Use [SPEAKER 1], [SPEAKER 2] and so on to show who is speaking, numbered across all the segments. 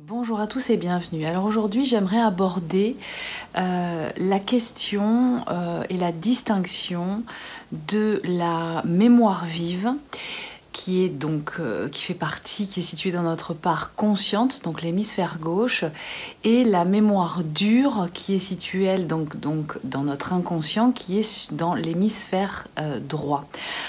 [SPEAKER 1] Bonjour à tous et bienvenue. Alors aujourd'hui j'aimerais aborder euh, la question euh, et la distinction de la mémoire vive qui est donc euh, qui fait partie, qui est située dans notre part consciente, donc l'hémisphère gauche, et la mémoire dure qui est située elle donc donc dans notre inconscient, qui est dans l'hémisphère euh, droit.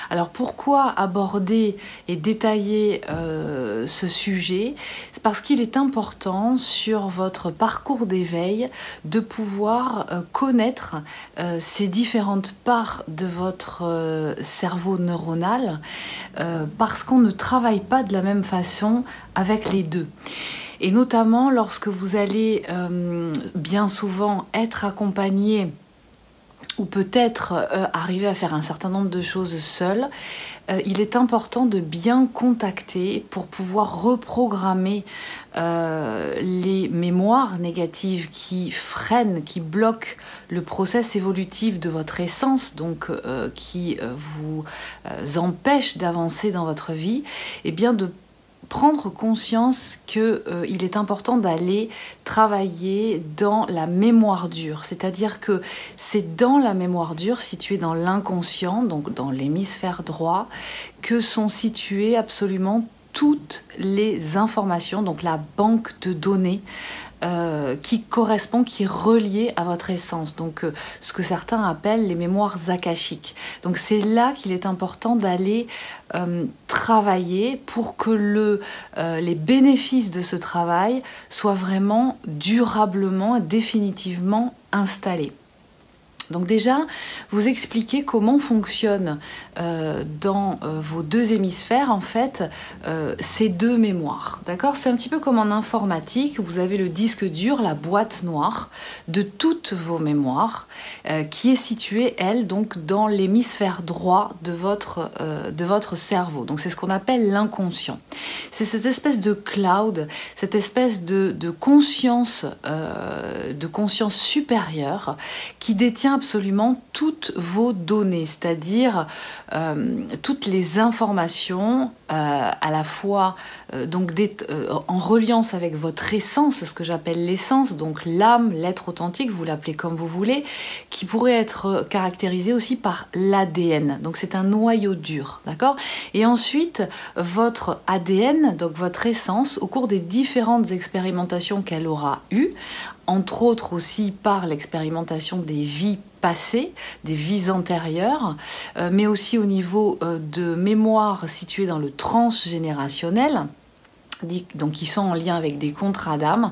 [SPEAKER 1] Alors pourquoi aborder et détailler euh, ce sujet? C'est parce qu'il est important sur votre parcours d'éveil de pouvoir connaître ces différentes parts de votre cerveau neuronal parce qu'on ne travaille pas de la même façon avec les deux. Et notamment lorsque vous allez euh, bien souvent être accompagné ou peut-être euh, arriver à faire un certain nombre de choses seul, euh, il est important de bien contacter pour pouvoir reprogrammer euh, les mémoires négatives qui freinent, qui bloquent le process évolutif de votre essence, donc qui vous empêchent d'avancer dans votre vie, et bien de prendre conscience qu'il euh, est important d'aller travailler dans la mémoire dure. C'est-à-dire que c'est dans la mémoire dure, située dans l'inconscient, donc dans l'hémisphère droit, que sont situées absolument toutes les informations, donc la banque de données euh, qui correspond, qui est relié à votre essence. Donc, euh, ce que certains appellent les mémoires akashiques. Donc, c'est là qu'il est important d'aller euh, travailler pour que le, les bénéfices de ce travail soient vraiment durablement, définitivement installés. Donc déjà, vous expliquez comment fonctionnent euh, dans euh, vos deux hémisphères, en fait, euh, ces deux mémoires. D'accord? C'est un petit peu comme en informatique, vous avez le disque dur, la boîte noire de toutes vos mémoires, qui est située, elle, donc dans l'hémisphère droit de votre, de votre cerveau. Donc c'est ce qu'on appelle l'inconscient. C'est cette espèce de cloud, cette espèce de, conscience, de conscience supérieure qui détient absolument toutes vos données, c'est-à-dire euh, toutes les informations euh, à la fois euh, donc en reliance avec votre essence, ce que j'appelle l'essence, donc l'âme, l'être authentique, vous l'appelez comme vous voulez, qui pourrait être caractérisé aussi par l'ADN. Donc c'est un noyau dur, d'accord? Et ensuite votre ADN, donc votre essence, au cours des différentes expérimentations qu'elle aura eues, entre autres aussi par l'expérimentation des vies passées, des vies antérieures, euh, mais aussi au niveau euh, de mémoire située dans le transgénérationnel donc qui sont en lien avec des contrats d'âme,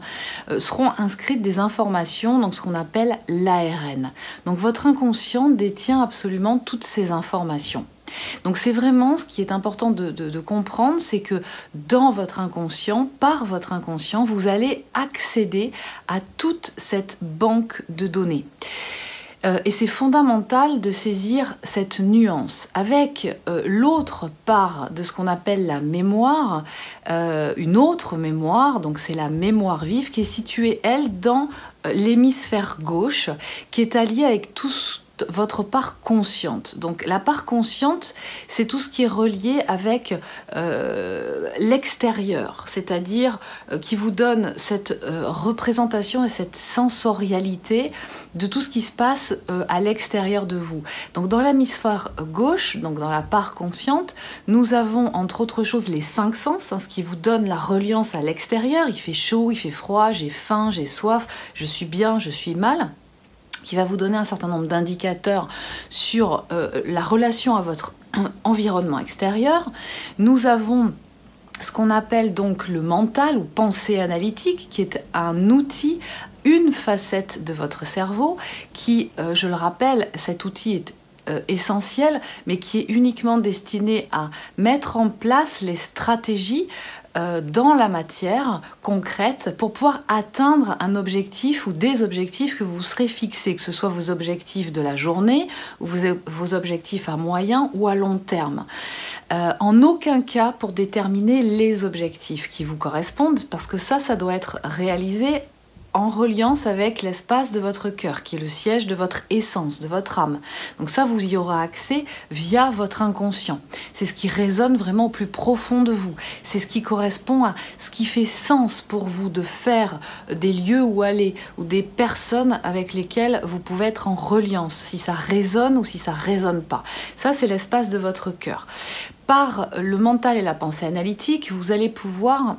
[SPEAKER 1] euh, seront inscrites des informations, donc ce qu'on appelle l'ARN. Donc votre inconscient détient absolument toutes ces informations. Donc c'est vraiment ce qui est important de, comprendre, c'est que dans votre inconscient, par votre inconscient, vous allez accéder à toute cette banque de données. Euh, et c'est fondamental de saisir cette nuance. Avec euh, l'autre part de ce qu'on appelle la mémoire, euh, une autre mémoire, donc c'est la mémoire vive, qui est située, elle, dans l'hémisphère gauche, qui est alliée avec tout, votre part consciente. Donc la part consciente, c'est tout ce qui est relié avec euh, l'extérieur, c'est-à-dire euh, qui vous donne cette euh, représentation et cette sensorialité de tout ce qui se passe à l'extérieur de vous. Donc dans l'hémisphère gauche, donc dans la part consciente, nous avons entre autres choses les cinq sens, hein, ce qui vous donne la reliance à l'extérieur. Il fait chaud, il fait froid, j'ai faim, j'ai soif, je suis bien, je suis mal qui va vous donner un certain nombre d'indicateurs sur euh, la relation à votre environnement extérieur. Nous avons ce qu'on appelle donc le mental ou pensée analytique, qui est un outil, une facette de votre cerveau, qui, euh, je le rappelle, cet outil est euh, essentiel, mais qui est uniquement destiné à mettre en place les stratégies euh, dans la matière concrète pour pouvoir atteindre un objectif ou des objectifs que vous serez fixés, que ce soit vos objectifs de la journée ou vos, objectifs à moyen ou à long terme. Euh, en aucun cas pour déterminer les objectifs qui vous correspondent, parce que ça, ça doit être réalisé en reliance avec l'espace de votre cœur, qui est le siège de votre essence, de votre âme. Donc ça, vous y aurez accès via votre inconscient. C'est ce qui résonne vraiment au plus profond de vous. C'est ce qui correspond à ce qui fait sens pour vous de faire des lieux où aller, ou des personnes avec lesquelles vous pouvez être en reliance, si ça résonne ou si ça résonne pas. Ça, c'est l'espace de votre cœur. Par le mental et la pensée analytique, vous allez pouvoir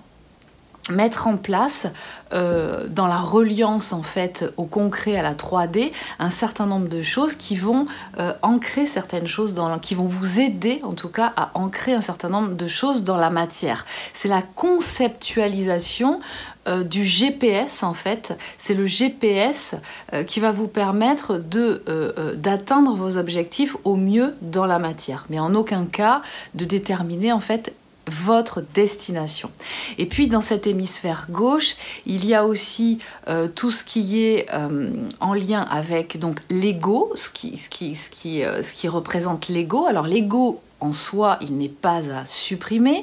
[SPEAKER 1] mettre en place euh, dans la reliance en fait au concret à la 3D un certain nombre de choses qui vont euh, ancrer certaines choses dans qui vont vous aider en tout cas à ancrer un certain nombre de choses dans la matière. C'est la conceptualisation euh, du GPS en fait. C'est le GPS qui va vous permettre de d'atteindre vos objectifs au mieux dans la matière. Mais en aucun cas de déterminer en fait votre destination. Et puis dans cet hémisphère gauche, il y a aussi euh, tout ce qui est euh, en lien avec donc l'ego, ce qui, ce, qui, ce, qui, euh, ce qui représente l'ego. Alors l'ego en soi, il n'est pas à supprimer,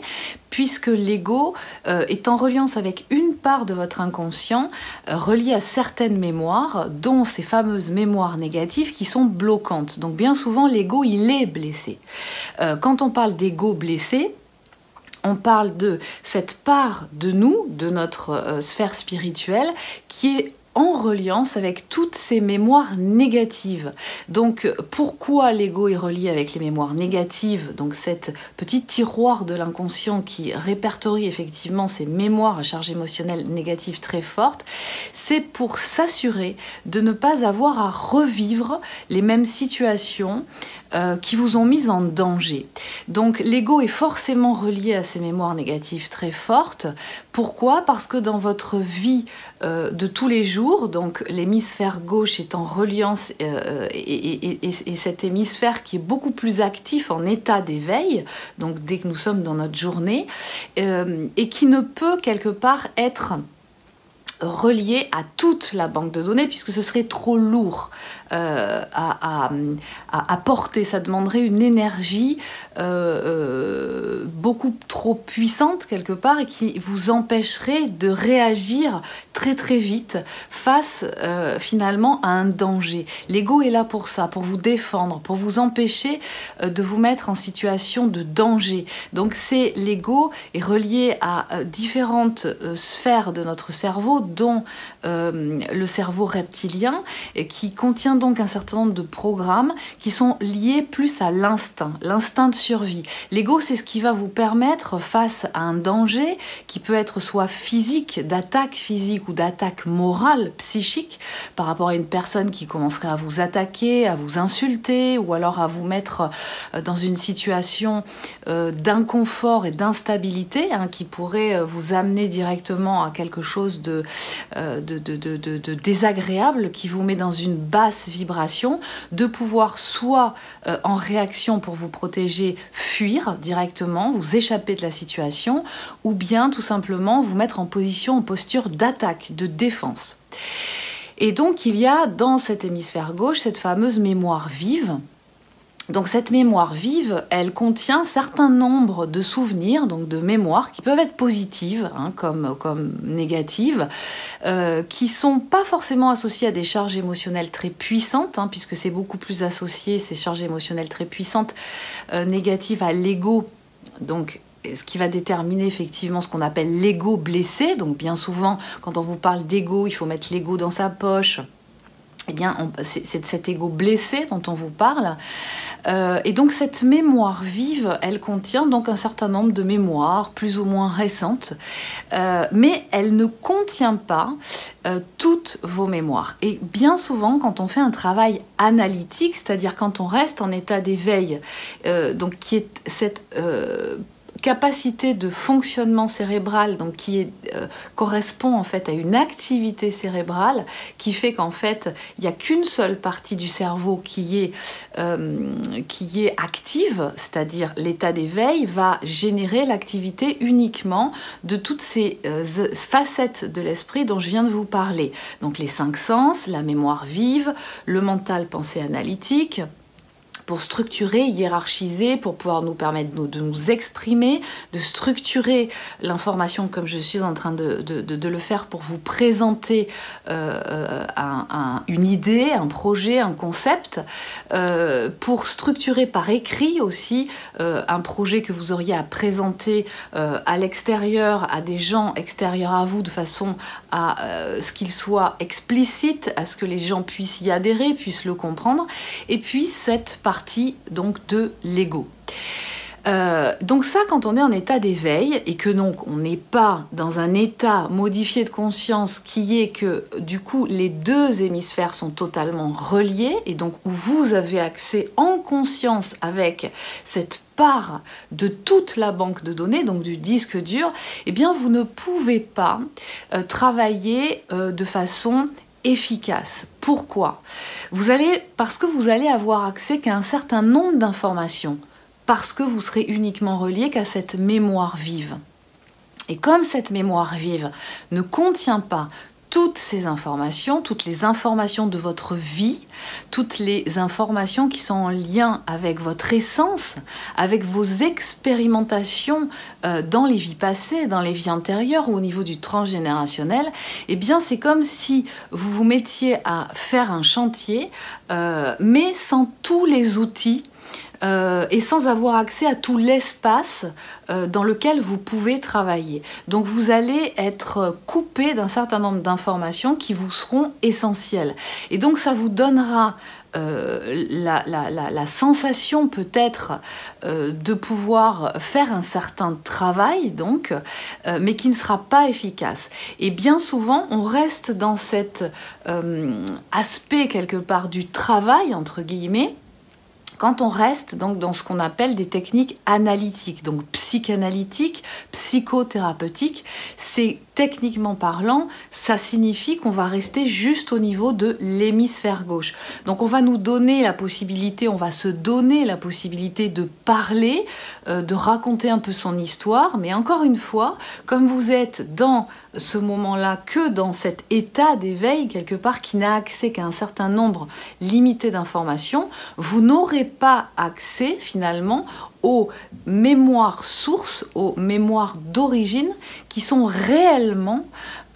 [SPEAKER 1] puisque l'ego est en reliance avec une part de votre inconscient reliée à certaines mémoires, dont ces fameuses mémoires négatives qui sont bloquantes. Donc bien souvent, l'ego, il est blessé. quand on parle d'ego blessé, on parle de cette part de nous, de notre euh, sphère spirituelle, qui est en reliance avec toutes ces mémoires négatives. Donc pourquoi l'ego est relié avec les mémoires négatives? Donc cette petite tiroir de l'inconscient qui répertorie effectivement ces mémoires à charge émotionnelle négative très fortes, c'est pour s'assurer de ne pas avoir à revivre les mêmes situations euh, qui vous ont mis en danger. Donc l'ego est forcément relié à ces mémoires négatives très fortes. Pourquoi? Parce que dans votre vie euh, de tous les jours, donc l'hémisphère gauche est en reliance euh, et, cet hémisphère qui est beaucoup plus actif en état d'éveil, donc dès que nous sommes dans notre journée, et qui ne peut quelque part être relié à toute la banque de données puisque ce serait trop lourd euh, à, à, porter. Ça demanderait une énergie euh, euh, beaucoup trop puissante quelque part et qui vous empêcherait de réagir très très vite face finalement à un danger. L'ego est là pour ça, pour vous défendre, pour vous empêcher de vous mettre en situation de danger. Donc c'est l'ego est relié à différentes sphères de notre cerveau dont euh, le cerveau reptilien, et qui contient donc un certain nombre de programmes qui sont liés plus à l'instinct, l'instinct de survie. L'ego, c'est ce qui va vous permettre, face à un danger, qui peut être soit physique, d'attaque physique ou d'attaque morale, psychique, par rapport à une personne qui commencerait à vous attaquer, à vous insulter, ou alors à vous mettre euh, dans une situation euh, d'inconfort et d'instabilité, hein, qui pourrait vous amener directement à quelque chose de euh, de, désagréable qui vous met dans une basse vibration, de pouvoir soit euh, en réaction pour vous protéger, fuir directement, vous échapper de la situation, ou bien tout simplement vous mettre en position, en posture d'attaque, de défense. Et donc il y a dans cet hémisphère gauche cette fameuse mémoire vive donc cette mémoire vive, elle contient certain nombre de souvenirs, donc de mémoires qui peuvent être positives hein, comme, comme négatives, euh, qui sont pas forcément associées à des charges émotionnelles très puissantes, hein, puisque c'est beaucoup plus associé, ces charges émotionnelles très puissantes, euh, négatives à l'ego. Donc ce qui va déterminer effectivement ce qu'on appelle l'ego blessé. Donc bien souvent, quand on vous parle d'ego, il faut mettre l'ego dans sa poche eh bien, c'est cet ego blessé dont on vous parle. Euh, et donc, cette mémoire vive, elle contient donc un certain nombre de mémoires, plus ou moins récentes, euh, mais elle ne contient pas euh, toutes vos mémoires. Et bien souvent, quand on fait un travail analytique, c'est-à-dire quand on reste en état d'éveil, donc qui est cette capacité de fonctionnement cérébral donc qui euh, correspond en fait à une activité cérébrale qui fait qu'en fait il n'y a qu'une seule partie du cerveau qui est, euh, qui est active, c'est-à-dire l'état d'éveil va générer l'activité uniquement de toutes ces euh, facettes de l'esprit dont je viens de vous parler. Donc les cinq sens, la mémoire vive, le mental pensée analytique, pour structurer, hiérarchiser, pour pouvoir nous permettre de nous exprimer, de structurer l'information comme je suis en train de, de, le faire pour vous présenter euh, une idée, un projet, un concept, euh, pour structurer par écrit aussi euh, un projet que vous auriez à présenter à l'extérieur, à des gens extérieurs à vous, de façon à ce qu'il soit explicite, à ce que les gens puissent y adhérer, puissent le comprendre. Et puis cette donc de l'ego. Euh, donc ça, quand on est en état d'éveil et que donc on n'est pas dans un état modifié de conscience qui est que du coup les deux hémisphères sont totalement reliés et donc où vous avez accès en conscience avec cette part de toute la banque de données, donc du disque dur, eh bien vous ne pouvez pas euh, travailler euh, de façon efficace. Pourquoi? Vous allez parce que vous allez avoir accès qu'à un certain nombre d'informations, parce que vous serez uniquement relié qu'à cette mémoire vive. Et comme cette mémoire vive ne contient pas toutes ces informations, toutes les informations de votre vie, toutes les informations qui sont en lien avec votre essence, avec vos expérimentations euh, dans les vies passées, dans les vies antérieures ou au niveau du transgénérationnel, eh bien c'est comme si vous vous mettiez à faire un chantier, euh, mais sans tous les outils euh, et sans avoir accès à tout l'espace euh, dans lequel vous pouvez travailler. Donc vous allez être coupé d'un certain nombre d'informations qui vous seront essentielles. Et donc ça vous donnera euh, la, sensation peut-être de pouvoir faire un certain travail, donc, mais qui ne sera pas efficace. Et bien souvent, on reste dans cet aspect quelque part du travail, entre guillemets, quand on reste donc dans ce qu'on appelle des techniques analytiques, donc psychanalytiques, psychothérapeutiques, c'est techniquement parlant, ça signifie qu'on va rester juste au niveau de l'hémisphère gauche. Donc on va nous donner la possibilité, on va se donner la possibilité de parler, euh, de raconter un peu son histoire, mais encore une fois, comme vous êtes dans ce moment-là que dans cet état d'éveil quelque part qui n'a accès qu'à un certain nombre limité d'informations, vous n'aurez pas accès finalement aux mémoires sources, aux mémoires d'origine qui sont réellement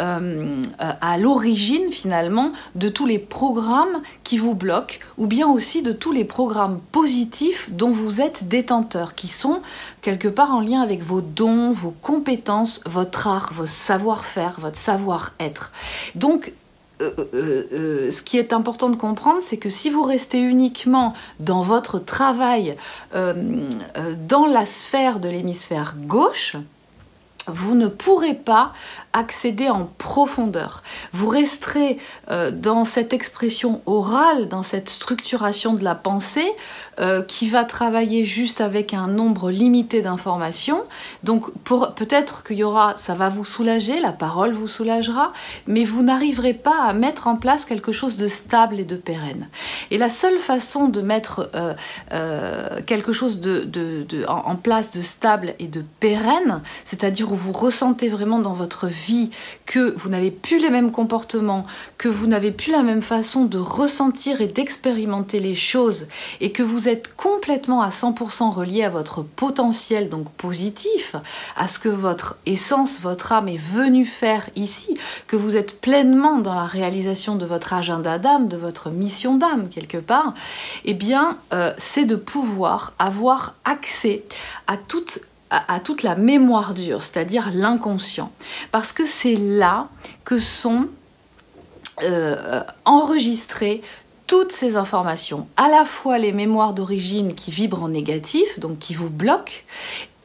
[SPEAKER 1] euh, à l'origine finalement de tous les programmes qui vous bloquent ou bien aussi de tous les programmes positifs dont vous êtes détenteur, qui sont quelque part en lien avec vos dons, vos compétences, votre art, vos savoir-faire, votre savoir-être. Donc euh, euh, euh, ce qui est important de comprendre, c'est que si vous restez uniquement dans votre travail, dans la sphère de l'hémisphère gauche, vous ne pourrez pas accéder en profondeur. Vous resterez euh, dans cette expression orale, dans cette structuration de la pensée euh, qui va travailler juste avec un nombre limité d'informations. Donc peut-être qu'il y aura, ça va vous soulager, la parole vous soulagera, mais vous n'arriverez pas à mettre en place quelque chose de stable et de pérenne. Et la seule façon de mettre euh, quelque chose de, en, place de stable et de pérenne, c'est-à-dire vous ressentez vraiment dans votre vie que vous n'avez plus les mêmes comportements, que vous n'avez plus la même façon de ressentir et d'expérimenter les choses, et que vous êtes complètement à 100% relié à votre potentiel, donc positif, à ce que votre essence, votre âme est venue faire ici, que vous êtes pleinement dans la réalisation de votre agenda d'âme, de votre mission d'âme quelque part, eh bien, euh, c'est de pouvoir avoir accès à toute à, toute la mémoire dure, c'est-à-dire l'inconscient. Parce que c'est là que sont euh, enregistrées toutes ces informations, à la fois les mémoires d'origine qui vibrent en négatif, donc qui vous bloquent,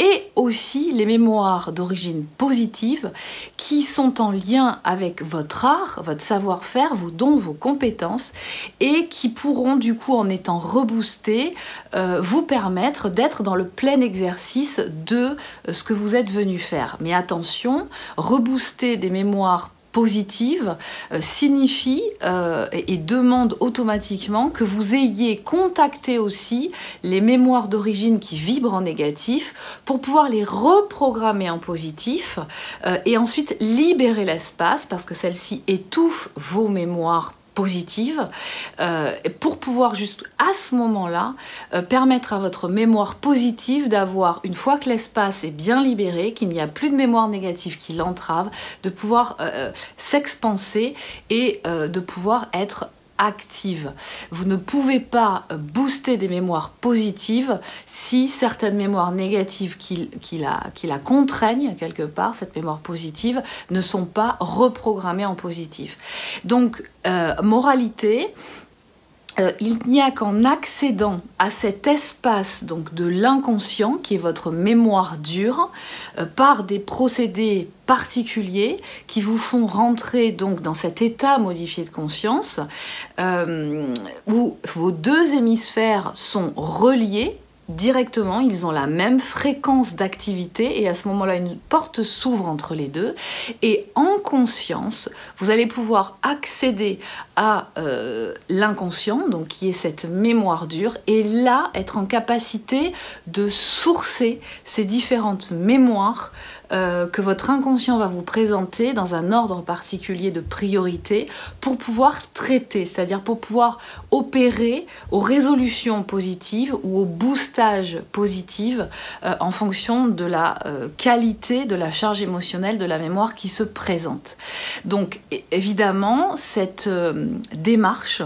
[SPEAKER 1] et aussi les mémoires d'origine positive qui sont en lien avec votre art, votre savoir-faire, vos dons, vos compétences et qui pourront du coup en étant reboostés euh, vous permettre d'être dans le plein exercice de euh, ce que vous êtes venu faire. Mais attention, rebooster des mémoires positive euh, signifie euh, et, demande automatiquement que vous ayez contacté aussi les mémoires d'origine qui vibrent en négatif pour pouvoir les reprogrammer en positif euh, et ensuite libérer l'espace parce que celle-ci étouffe vos mémoires positive, pour pouvoir juste à ce moment-là permettre à votre mémoire positive d'avoir, une fois que l'espace est bien libéré, qu'il n'y a plus de mémoire négative qui l'entrave, de pouvoir s'expanser et de pouvoir être active. Vous ne pouvez pas booster des mémoires positives si certaines mémoires négatives qui, la, qui la contraignent quelque part, cette mémoire positive, ne sont pas reprogrammées en positif. Donc, euh, moralité, euh, il n'y a qu'en accédant à cet espace donc de l'inconscient qui est votre mémoire dure euh, par des procédés particuliers qui vous font rentrer donc dans cet état modifié de conscience euh, où vos deux hémisphères sont reliés directement, ils ont la même fréquence d'activité et à ce moment-là, une porte s'ouvre entre les deux. Et en conscience, vous allez pouvoir accéder à euh, l'inconscient, donc qui est cette mémoire dure, et là être en capacité de sourcer ces différentes mémoires euh, que votre inconscient va vous présenter dans un ordre particulier de priorité pour pouvoir traiter, c'est-à-dire pour pouvoir opérer aux résolutions positives ou au boostage positif euh, en fonction de la euh, qualité de la charge émotionnelle de la mémoire qui se présente. Donc évidemment, cette démarche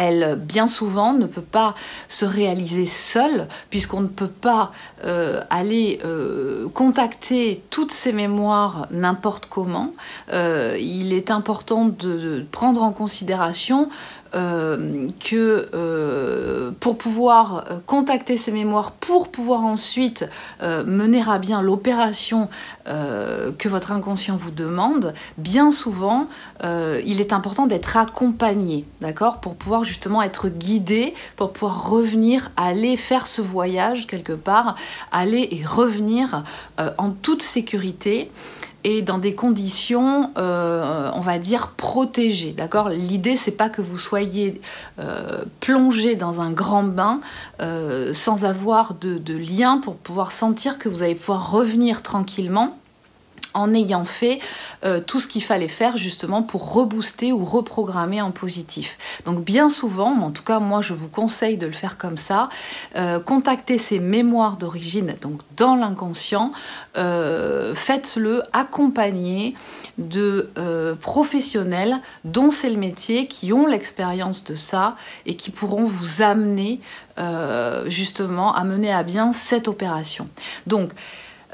[SPEAKER 1] elle, bien souvent, ne peut pas se réaliser seule, puisqu'on ne peut pas euh, aller euh, contacter toutes ces mémoires n'importe comment. Euh, il est important de prendre en considération euh, que euh, pour pouvoir euh, contacter ces mémoires, pour pouvoir ensuite mener à bien l'opération que votre inconscient vous demande, bien souvent, il est important d'être accompagné, d'accord Pour pouvoir justement être guidé, pour pouvoir revenir, aller faire ce voyage quelque part, aller et revenir en toute sécurité et dans des conditions, euh, on va dire, protégées. D'accord? L'idée, c'est pas que vous soyez euh, plongé dans un grand bain euh, sans avoir de, lien pour pouvoir sentir que vous allez pouvoir revenir tranquillement en ayant fait euh, tout ce qu'il fallait faire justement pour rebooster ou reprogrammer en positif. Donc bien souvent, en tout cas moi je vous conseille de le faire comme ça, euh, contactez ces mémoires d'origine donc dans l'inconscient, euh, faites-le accompagné de professionnels dont c'est le métier, qui ont l'expérience de ça et qui pourront vous amener justement à mener à bien cette opération.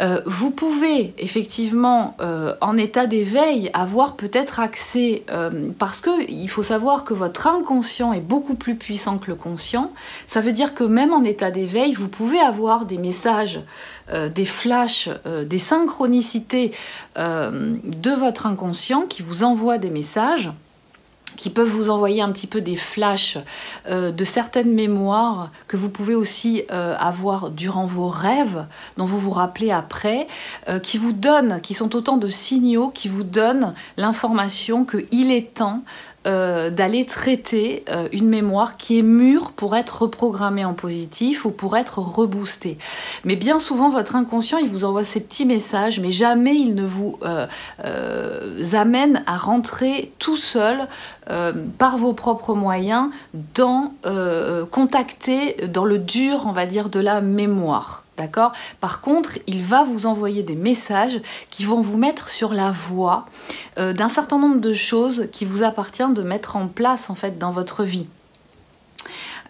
[SPEAKER 1] Euh, vous pouvez effectivement, euh, en état d'éveil, avoir peut-être accès, euh, parce qu'il faut savoir que votre inconscient est beaucoup plus puissant que le conscient. Ça veut dire que même en état d'éveil, vous pouvez avoir des messages, des flashs, des synchronicités de votre inconscient qui vous envoient des messages qui peuvent vous envoyer un petit peu des flashs euh, de certaines mémoires que vous pouvez aussi euh, avoir durant vos rêves, dont vous vous rappelez après, euh, qui vous donnent, qui sont autant de signaux qui vous donnent l'information qu'il est temps euh, d'aller traiter euh, une mémoire qui est mûre pour être reprogrammée en positif ou pour être reboostée. Mais bien souvent, votre inconscient, il vous envoie ces petits messages, mais jamais il ne vous euh, amène à rentrer tout seul par vos propres moyens dans contacter dans le dur, on va dire, de la mémoire. D'accord? Par contre, il va vous envoyer des messages qui vont vous mettre sur la voie euh, d'un certain nombre de choses qui vous appartient de mettre en place en fait dans votre vie.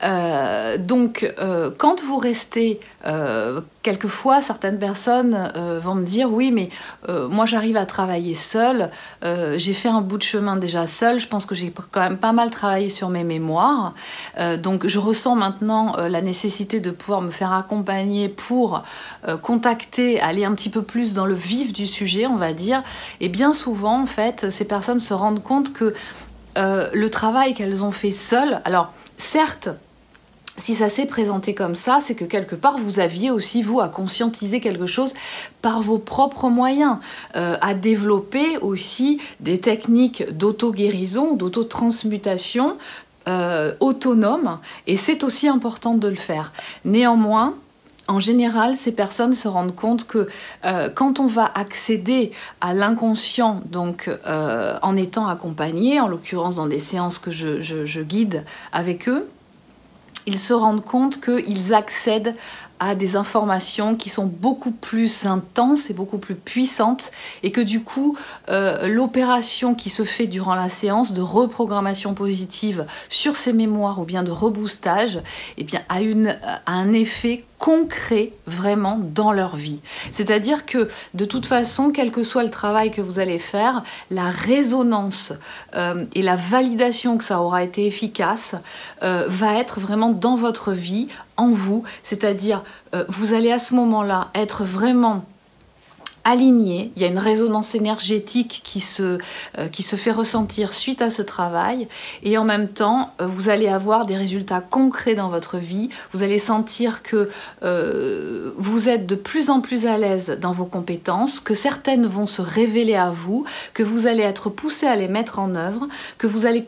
[SPEAKER 1] Euh, donc, euh, quand vous restez, euh, quelquefois, certaines personnes vont me dire Oui, mais moi j'arrive à travailler seule, j'ai fait un bout de chemin déjà seule, je pense que j'ai quand même pas mal travaillé sur mes mémoires. donc, je ressens maintenant la nécessité de pouvoir me faire accompagner pour contacter, aller un petit peu plus dans le vif du sujet, on va dire. Et bien souvent, en fait, ces personnes se rendent compte que le travail qu'elles ont fait seules, alors certes, si ça s'est présenté comme ça, c'est que quelque part vous aviez aussi, vous, à conscientiser quelque chose par vos propres moyens, euh, à développer aussi des techniques d'auto-guérison, d'auto-transmutation euh, autonomes, et c'est aussi important de le faire. Néanmoins, en général, ces personnes se rendent compte que euh, quand on va accéder à l'inconscient, donc euh, en étant accompagné, en l'occurrence dans des séances que je guide avec eux, ils se rendent compte qu'ils accèdent à des informations qui sont beaucoup plus intenses et beaucoup plus puissantes et que du coup euh, l'opération qui se fait durant la séance de reprogrammation positive sur ces mémoires ou bien de reboostage eh bien, a, a un effet concret vraiment dans leur vie. C'est-à-dire que de toute façon, quel que soit le travail que vous allez faire, la résonance euh, et la validation que ça aura été efficace euh, va être vraiment dans votre vie, en vous. C'est-à-dire, euh, vous allez à ce moment-là être vraiment aligné, il y a une résonance énergétique qui se, euh, qui se fait ressentir suite à ce travail. Et en même temps euh, vous allez avoir des résultats concrets dans votre vie, vous allez sentir que euh, vous êtes de plus en plus à l'aise dans vos compétences, que certaines vont se révéler à vous, que vous allez être poussé à les mettre en œuvre, que vous allez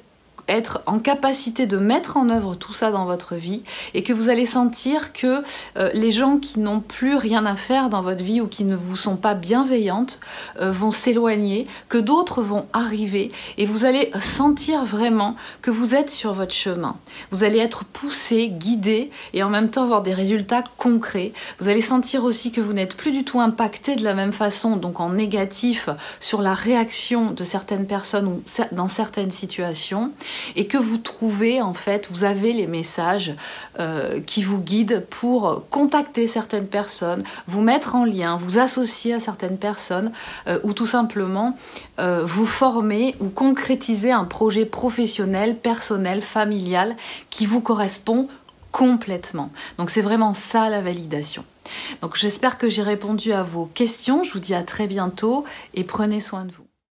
[SPEAKER 1] être en capacité de mettre en œuvre tout ça dans votre vie et que vous allez sentir que euh, les gens qui n'ont plus rien à faire dans votre vie ou qui ne vous sont pas bienveillantes euh, vont s'éloigner, que d'autres vont arriver et vous allez sentir vraiment que vous êtes sur votre chemin. Vous allez être poussé, guidé et en même temps avoir des résultats concrets. Vous allez sentir aussi que vous n'êtes plus du tout impacté de la même façon, donc en négatif sur la réaction de certaines personnes ou dans certaines situations et que vous trouvez en fait, vous avez les messages euh, qui vous guident pour contacter certaines personnes, vous mettre en lien, vous associer à certaines personnes euh, ou tout simplement euh, vous former ou concrétiser un projet professionnel, personnel, familial qui vous correspond complètement. Donc c'est vraiment ça la validation. Donc j'espère que j'ai répondu à vos questions. Je vous dis à très bientôt et prenez soin de vous.